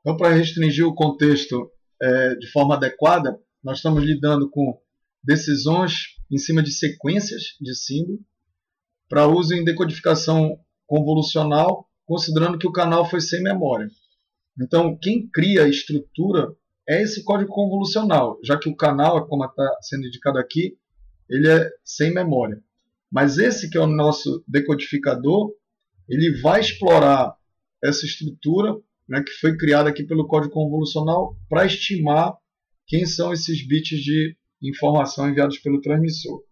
Então, para restringir o contexto é, de forma adequada, nós estamos lidando com decisões em cima de sequências de símbolo para uso em decodificação convolucional, considerando que o canal foi sem memória. Então, quem cria a estrutura é esse código convolucional, já que o canal, como está sendo indicado aqui, ele é sem memória. Mas esse que é o nosso decodificador, ele vai explorar essa estrutura né, que foi criada aqui pelo código convolucional para estimar quem são esses bits de informação enviados pelo transmissor.